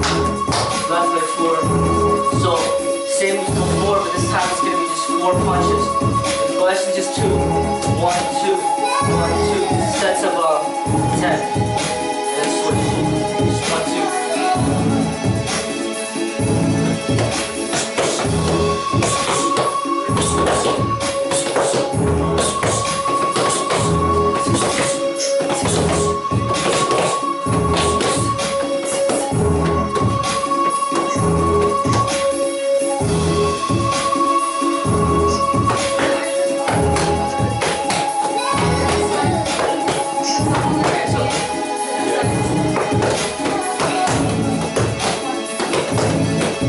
Left by four. So same as before, but this time it's gonna be just four punches. Go actually just two. One, two, one, two. Sets of uh, ten.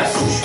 Press.